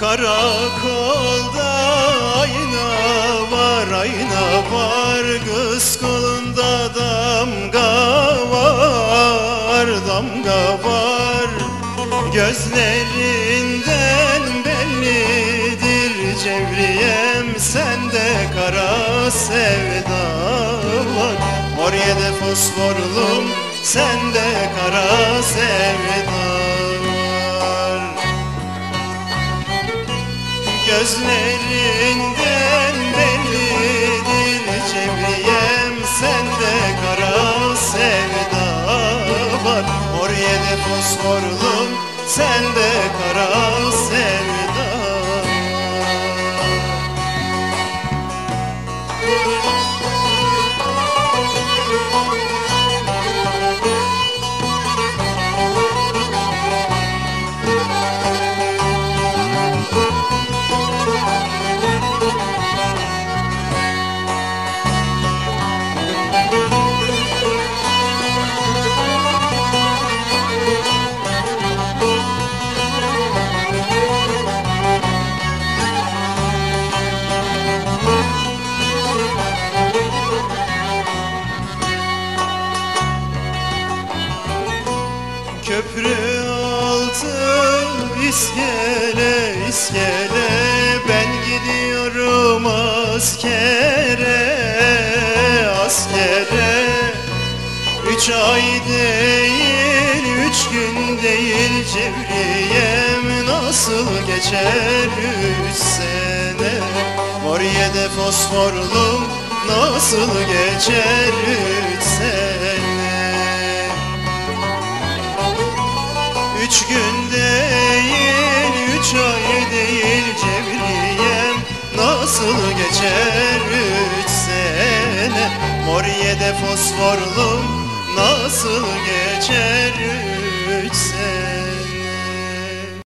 Karakolda ayna var ayna var. Kız kolunda damga var damga var. Gözlerinden bellidir cevriyem Sende kara sevda var. Mor yedi fosforlum sende kara sevda Gözlerinden bellidir cevriyem Sende kara sevda var. Mor yedi fosforlum sende kara sevda Köprü altı iskele iskele. Ben gidiyorum askere askere. Üç ay değil üç gün değil Cevriyem nasıl geçer üç sene? Mor yedi fosforlum nasıl geçer üç sene Nasıl geçer üç sene? Mor yedi fosforlum Nasıl geçer üç sene